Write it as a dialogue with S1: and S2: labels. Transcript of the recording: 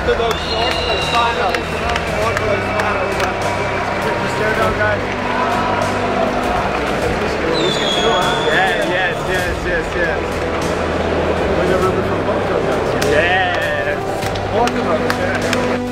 S1: Orthodox, Orthodox final. Orthodox final.
S2: The stare down guy.
S1: Yeah, yes, yes, yes, yes.
S2: Orthodox.